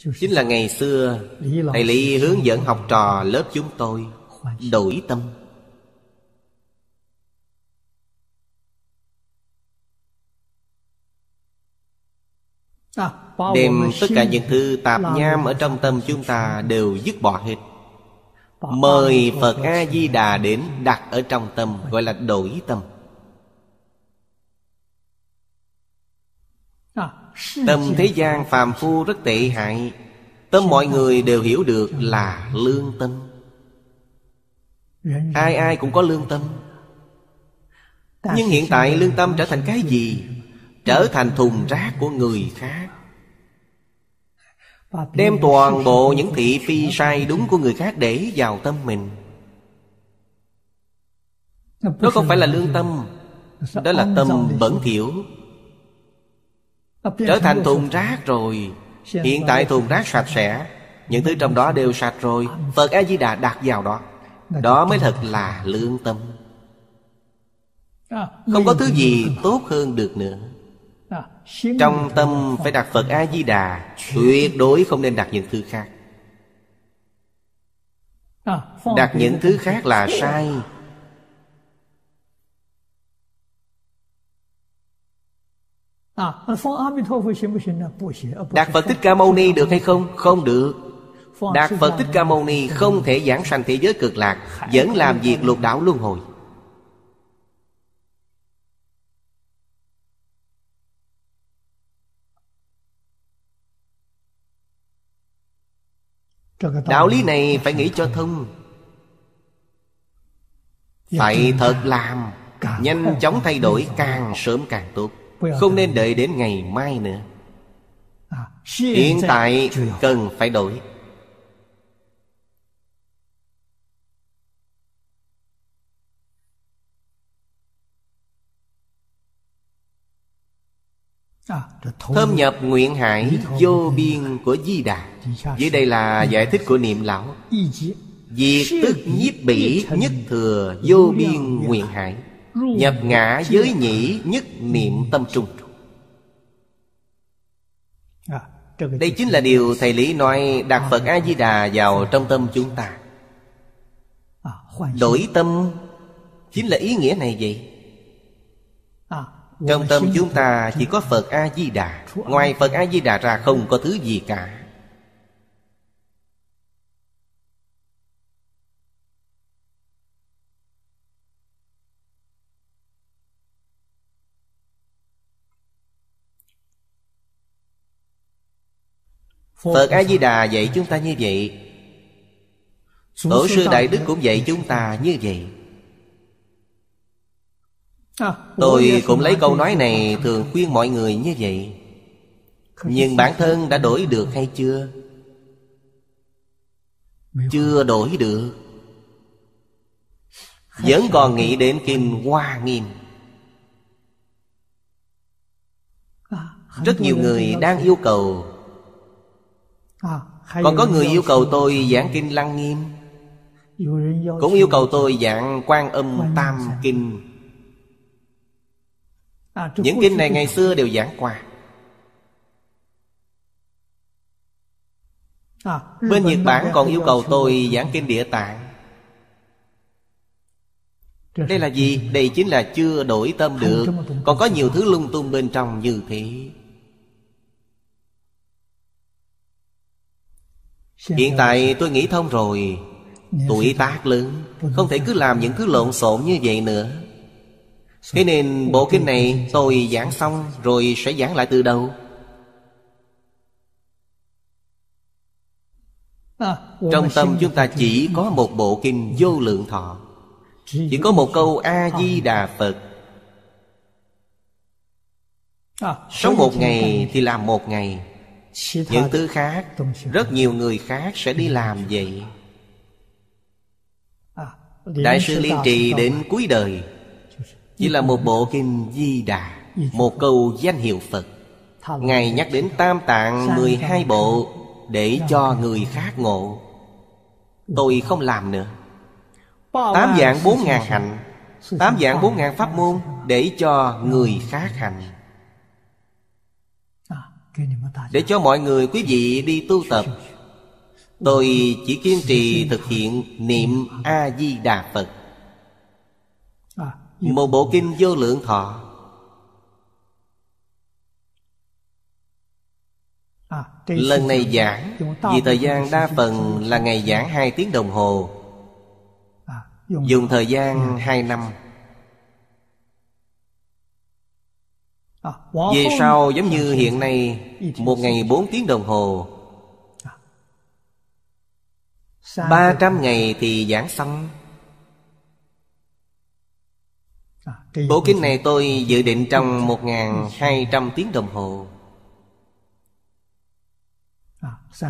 Chính là ngày xưa Thầy Lý hướng dẫn học trò lớp chúng tôi Đổi tâm. Đem tất cả những thứ tạp nham ở trong tâm chúng ta đều dứt bỏ hết. Mời Phật A-di-đà đến đặt ở trong tâm Gọi là đổi tâm Tâm thế gian phàm phu rất tệ hại. Tâm mọi người đều hiểu được là lương tâm. Ai ai cũng có lương tâm. Nhưng hiện tại lương tâm trở thành cái gì? Trở thành thùng rác của người khác. Đem toàn bộ những thị phi sai đúng của người khác để vào tâm mình. Đó không phải là lương tâm Đó là tâm bẩn thiểu Trở thành thùng rác rồi. Hiện tại thùng rác sạch sẽ. Những thứ trong đó đều sạch rồi. Phật A-di-đà đặt vào đó. Đó mới thật là lương tâm. Không có thứ gì tốt hơn được nữa. Trong tâm phải đặt Phật A-di-đà Tuyệt đối không nên đặt những thứ khác. Đặt những thứ khác là sai Đạt Phật Thích Ca Mâu Ni được hay không? Không được. Đạt Phật Thích Ca Mâu Ni không thể giảng sanh thế giới cực lạc Vẫn làm việc lục đạo luân hồi. Đạo lý này. phải nghĩ cho thông. Phải thật làm Nhanh chóng thay đổi càng sớm càng tốt Không nên đợi đến ngày mai nữa. Hiện tại cần phải đổi. Thâm nhập nguyện hải vô biên của Di Đà. Dưới đây là giải thích của niệm lão. Diệt tức nhiếp bỉ nhất thừa vô biên nguyện hải Nhập ngã giới nhĩ nhất niệm tâm trung. Đây chính là điều Thầy Lý nói Đặt Phật A-di-đà vào trong tâm chúng ta. Đổi tâm Chính là ý nghĩa này vậy? Trong tâm chúng ta chỉ có Phật A-di-đà Ngoài Phật A-di-đà ra không có thứ gì cả Phật A-di-đà dạy chúng ta như vậy. Tổ sư Đại Đức cũng dạy chúng ta như vậy. Tôi cũng lấy câu nói này thường khuyên mọi người như vậy. Nhưng bản thân đã đổi được hay chưa? Chưa đổi được. Vẫn còn nghĩ đến Kinh Hoa Nghiêm. Rất nhiều người đang yêu cầu Còn có người yêu cầu tôi giảng Kinh Lăng Nghiêm. Cũng yêu cầu tôi giảng Quan Âm Tam Kinh. Những kinh này ngày xưa đều giảng qua. Bên Nhật Bản còn yêu cầu tôi giảng kinh địa tạng. Đây là gì? Đây chính là chưa đổi tâm được. Còn có nhiều thứ lung tung bên trong như thế Hiện tại tôi nghĩ thông rồi. Tuổi tác lớn Không thể cứ làm những thứ lộn xộn như vậy nữa. Thế nên bộ kinh này tôi giảng xong Rồi sẽ giảng lại từ đầu. Trong tâm chúng ta chỉ có một bộ kinh vô lượng thọ. Chỉ có một câu A-di-đà Phật. Sống một ngày thì làm một ngày Những thứ khác Rất nhiều người khác sẽ đi làm vậy. Đại sư Liên Trì đến cuối đời chỉ là một bộ kinh Di Đà Một câu danh hiệu Phật. Ngài nhắc đến Tam Tạng 12 bộ Để cho người khác ngộ. Tôi không làm nữa. Tám dạng bốn ngàn hạnh. Tám dạng bốn ngàn pháp môn Để cho người khác hành để cho mọi người, quý vị đi tu tập. Tôi chỉ kiên trì thực hiện niệm A-di-đà Phật. Một bộ kinh vô lượng thọ. Lần này giảng, Vì thời gian đa phần là ngày giảng 2 tiếng đồng hồ. Dùng thời gian 2 năm. Về sau giống như hiện nay Một ngày 4 tiếng đồng hồ. Ba trăm ngày thì giảng xong. Bộ kinh này tôi dự định trong một hai trăm tiếng đồng hồ.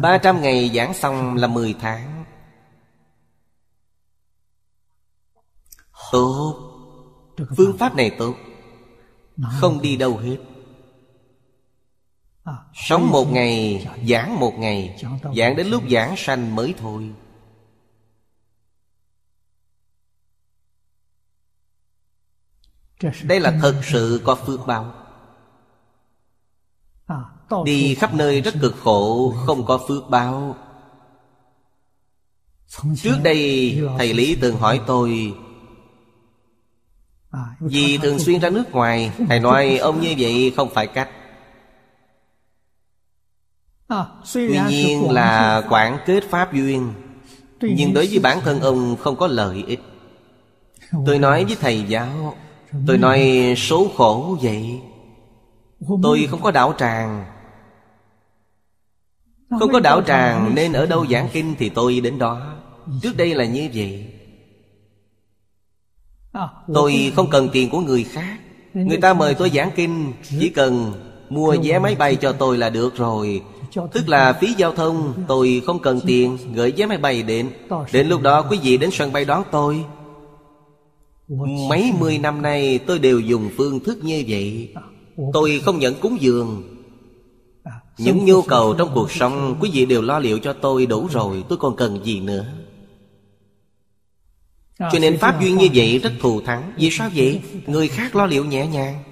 Ba trăm ngày giảng xong là mười tháng. Tốt. Phương. pháp này tốt không đi đâu hết. Sống một ngày, Giảng một ngày, Giảng đến lúc giảng sanh mới thôi. Đây là thật sự có phước báo. Đi khắp nơi rất cực khổ, Không có phước báo. Trước đây, Thầy Lý từng hỏi tôi vì thường xuyên ra nước ngoài Thầy nói ông như vậy không phải cách. Tuy nhiên là quản kết pháp duyên. Nhưng đối với bản thân ông không có lợi ích. Tôi nói với thầy giáo Tôi nói số khổ vậy. Tôi không có đạo tràng. Không có đạo tràng Nên ở đâu giảng kinh thì tôi đến đó. Trước đây là như vậy Tôi không cần tiền của người khác. Người ta mời tôi giảng kinh. Chỉ cần mua vé máy bay cho tôi là được rồi. Tức là phí giao thông Tôi không cần tiền Gửi vé máy bay đến. Đến lúc đó quý vị đến sân bay đón tôi. Mấy mươi năm nay tôi đều dùng phương thức như vậy. Tôi không nhận cúng dường. Những nhu cầu trong cuộc sống Quý vị đều lo liệu cho tôi đủ rồi. Tôi còn cần gì nữa Cho nên Pháp duyên như vậy rất thù thắng. Vì sao vậy? Người khác lo liệu nhẹ nhàng.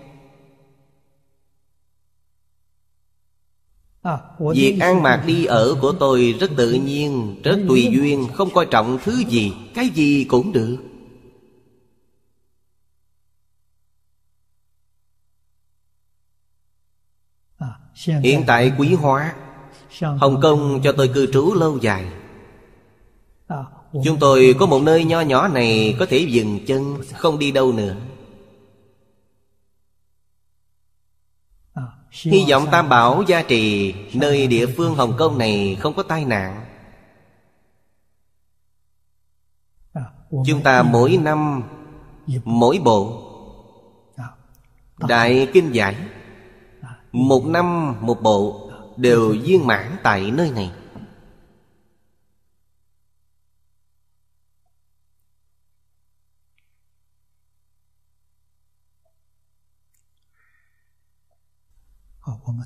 Việc ăn mặc đi ở của tôi rất tự nhiên Rất tùy duyên Không coi trọng thứ gì Cái gì cũng được. Hiện tại quý hóa Hồng Kông cho tôi cư trú lâu dài Chúng tôi có một nơi nho nhỏ này Có thể dừng chân Không đi đâu nữa. Hy vọng Tam Bảo gia trì Nơi địa phương Hồng Kông này Không có tai nạn. Chúng ta mỗi năm Mỗi bộ Đại Kinh Giải một năm một bộ Đều viên mãn tại nơi này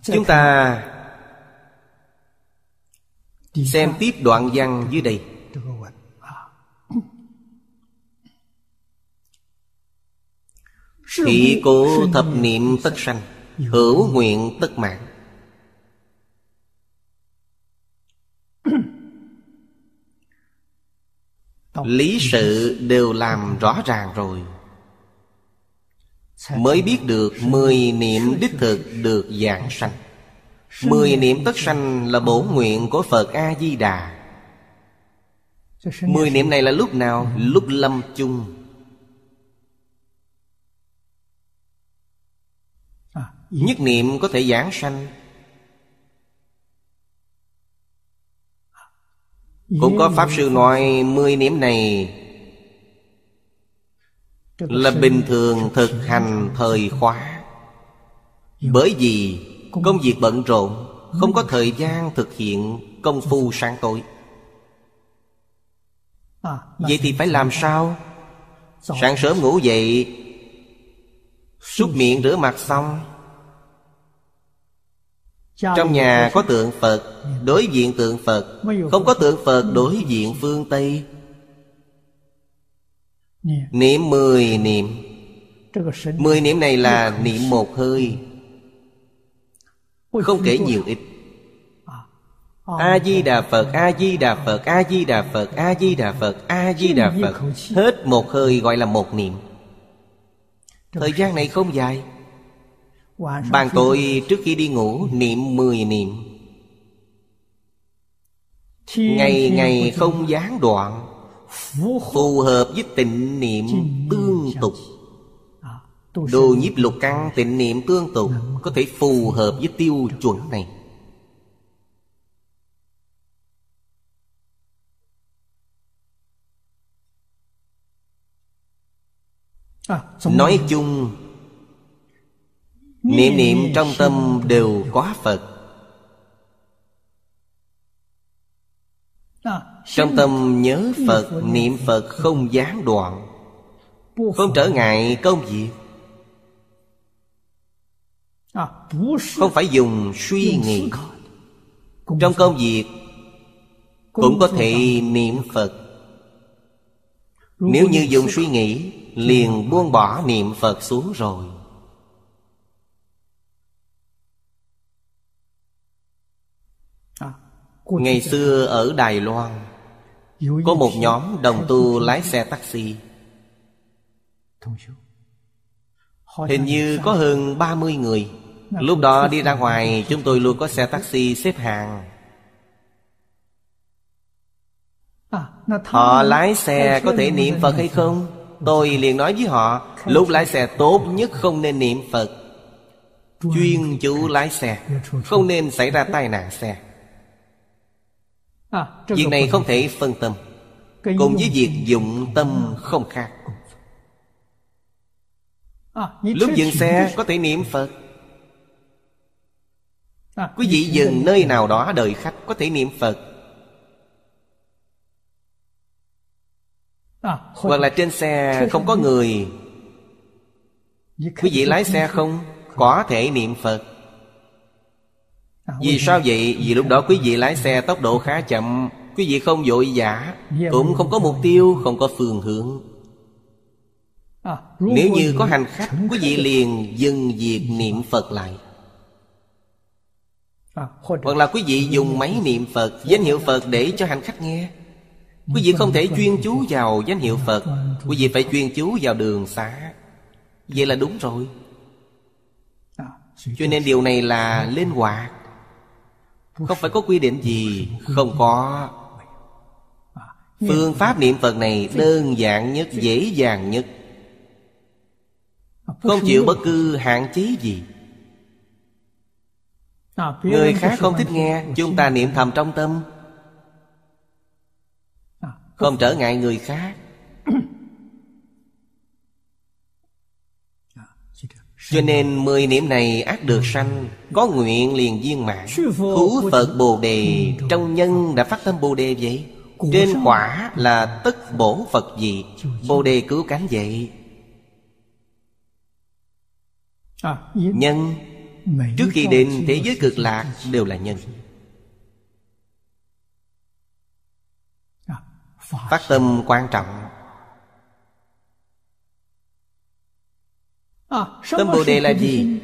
Chúng ta Xem tiếp đoạn văn dưới đây. Thị cố thập niệm tất sanh Hữu nguyện tất mạng. Lý sự đều làm rõ ràng rồi Mới biết được Mười niệm đích thực được giảng sanh. Mười niệm tất sanh là bổ nguyện của Phật A-di-đà. Mười niệm này là lúc nào? Lúc lâm chung. Nhất niệm có thể giảng sanh. Cũng có Pháp Sư nói Mười niệm này là bình thường thực hành thời khóa. Bởi vì công việc bận rộn Không có thời gian thực hiện công phu sáng tối. Vậy thì phải làm sao? Sáng sớm ngủ dậy Xúc miệng rửa mặt xong. Trong nhà có tượng Phật Đối diện tượng Phật. Không có tượng Phật đối diện phương Tây Niệm. Mười niệm. Mười niệm này là niệm một hơi. Không kể nhiều ít. A-di-đà Phật, A-di-đà Phật, A-di-đà Phật, A-di-đà Phật, A-di-đà Phật. Hết một hơi gọi là một niệm. Thời gian này không dài. Bàn tôi trước khi đi ngủ niệm mười niệm. Ngày ngày không gián đoạn Phù hợp với tịnh niệm tương tục. Đồ nhiếp lục căn tịnh niệm tương tục Có thể phù hợp với tiêu chuẩn này. Nói chung Niệm niệm trong tâm đều có Phật Trong tâm nhớ Phật, Niệm Phật không gián đoạn. Không trở ngại công việc Không phải dùng suy nghĩ. Trong công việc, Cũng có thể niệm Phật. Nếu như dùng suy nghĩ, Liền buông bỏ niệm Phật xuống rồi. Ngày xưa ở Đài Loan có một nhóm đồng tu lái xe taxi. Hình như có hơn 30 người. Lúc đó đi ra ngoài Chúng tôi luôn có xe taxi xếp hàng. Họ lái xe có thể niệm Phật hay không? Tôi liền nói với họ Lúc lái xe tốt nhất không nên niệm Phật. Chuyên chú lái xe Không nên xảy ra tai nạn xe Việc này không thể phân tâm Cùng với việc dụng tâm không khác. Lúc dừng xe có thể niệm Phật. Quý vị dừng nơi nào đó đợi khách có thể niệm Phật. Hoặc là trên xe không có người. Quý vị lái xe không? Có thể niệm Phật Vì sao vậy? Vì lúc đó quý vị lái xe tốc độ khá chậm. Quý vị không vội vã Cũng không có mục tiêu Không có phương hướng. Nếu như có hành khách Quý vị liền dừng việc niệm Phật lại. Hoặc là quý vị dùng máy niệm Phật Danh hiệu Phật để cho hành khách nghe. Quý vị không thể chuyên chú vào danh hiệu Phật. Quý vị phải chuyên chú vào đường xá. Vậy là đúng rồi. Cho nên điều này là linh hoạt không phải có quy định gì Không có. Phương pháp niệm Phật này đơn giản nhất, dễ dàng nhất. Không chịu bất cứ hạn chế gì. Người khác không thích nghe Chúng ta niệm thầm trong tâm. Không trở ngại người khác. Cho nên mười niệm này ác được sanh Có nguyện liền viên mãn. Thú Phật Bồ Đề Trong nhân đã phát tâm Bồ Đề vậy? Trên quả là tất bổ Phật gì Bồ Đề cứu cánh vậy. Nhân Trước khi đến thế giới cực lạc Đều là nhân. Phát tâm quan trọng Tâm Bồ Đề là gì?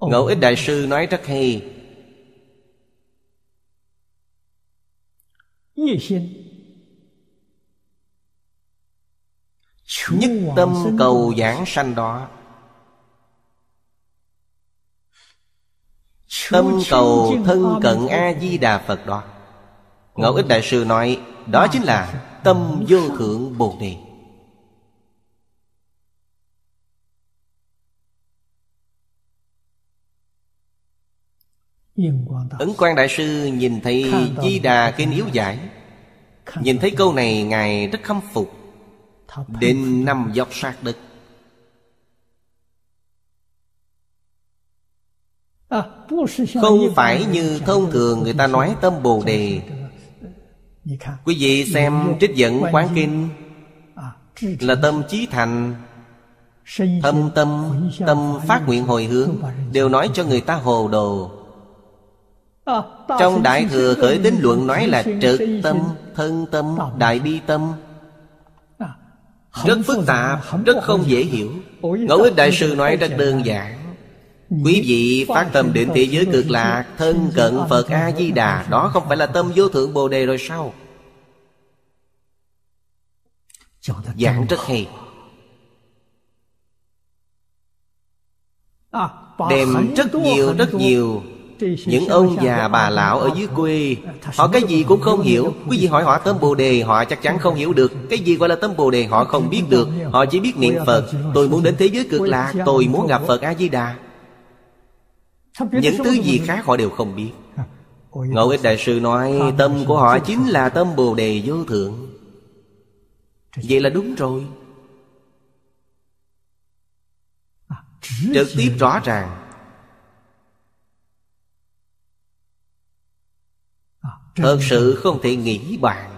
Ngẫu ích Đại Sư nói rất hay. Nhất tâm cầu giảng sanh đó. Tâm cầu thân cận A-di-đà Phật đó. Ngẫu ích Đại Sư nói đó chính là tâm vô thượng Bồ Đề Ấn quan Đại Sư nhìn thấy Di Đà Kinh Yếu Giải. Nhìn thấy câu này Ngài rất khâm phục. Đến năm dọc sát đất Không phải như thông thường người ta nói tâm Bồ Đề. Quý vị xem trích dẫn quán kinh. Là tâm trí thành. Thâm tâm Tâm phát nguyện hồi hướng. Đều nói cho người ta hồ đồ trong Đại Thừa khởi tính luận nói là trực tâm, Thân tâm, Đại bi tâm. Rất phức tạp, Rất không dễ hiểu. Ngẫu ích Đại Sư nói rất đơn giản. Quý vị phát tâm đến thế giới cực lạc, Thân cận Phật A-di-đà, Đó không phải là tâm vô thượng Bồ Đề rồi sao? Giảng rất hay. Đem rất nhiều rất nhiều những ông già bà lão ở dưới quê, Họ cái gì cũng không hiểu. Quý vị hỏi họ tâm Bồ Đề, Họ chắc chắn không hiểu được. Cái gì gọi là tâm Bồ Đề, Họ không biết được. Họ chỉ biết niệm Phật. Tôi muốn đến thế giới cực lạc Tôi muốn gặp Phật A-di-đà. Những thứ gì khác họ đều không biết. Ngẫu ích Đại Sư nói, Tâm của họ chính là tâm Bồ Đề vô thượng. Vậy là đúng rồi. Trực tiếp rõ ràng. Thật sự không thể nghĩ bàn.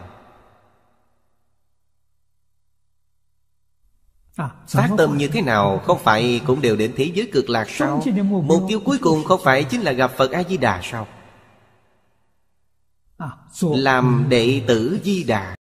Phát tâm như thế nào Không phải cũng đều đến thế giới cực lạc sao? Mục tiêu cuối cùng không phải chính là gặp Phật A-di-đà sao? Làm đệ tử Di Đà